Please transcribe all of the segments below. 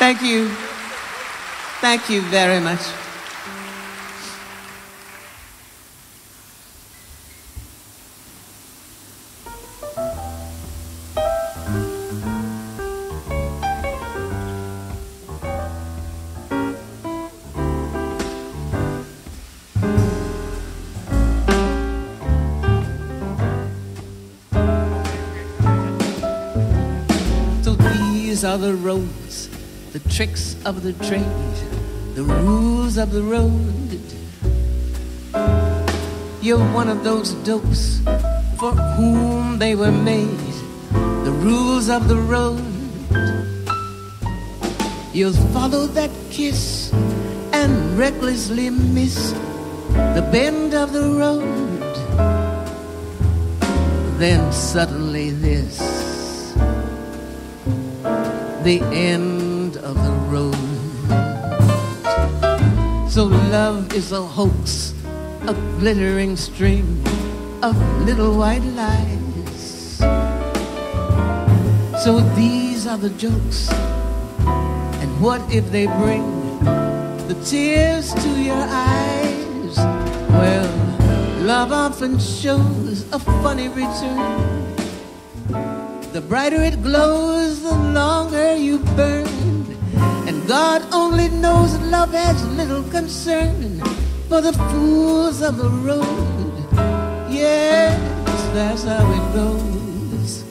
Thank you. Thank you very much. These are the roads, the tricks of the trade, the rules of the road. You're one of those dopes for whom they were made, the rules of the road. You'll follow that kiss and recklessly miss the bend of the road. Then suddenly this the end So love is a hoax, a glittering string of little white lies. So these are the jokes, and what if they bring the tears to your eyes? Well, love often shows a funny return. The brighter it glows, the longer you burn. God only knows love has little concern for the fools of the road. Yes, that's how it goes.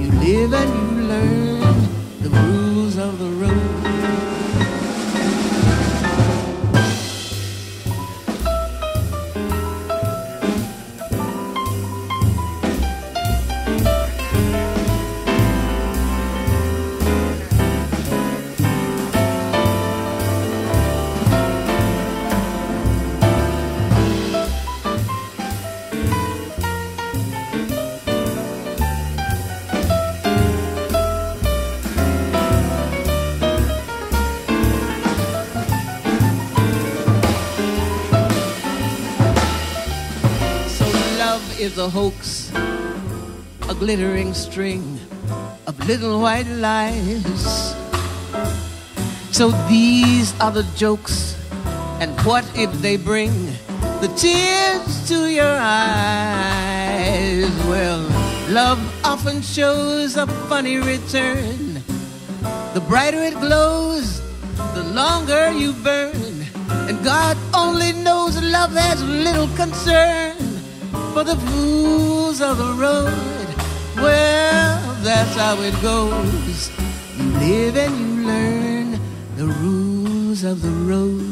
You live and you learn the rules love is a hoax, a glittering string of little white lies. So these are the jokes, and what if they bring the tears to your eyes? Well, love often shows a funny return. The brighter it glows, the longer you burn. And God only knows love has little concern for the fools of the road. Well, that's how it goes. You live and you learn the rules of the road.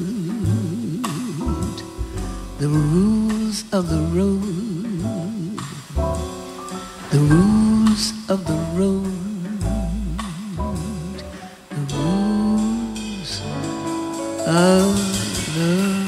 The rules of the road. The rules of the road. The rules of the